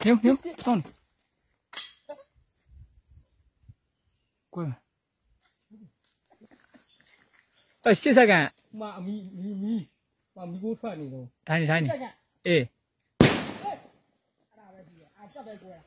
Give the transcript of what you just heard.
行牛上你，过来。呃，洗菜干。妈咪咪咪，妈咪给我穿那种。看你看你，哎。哎，这边过来。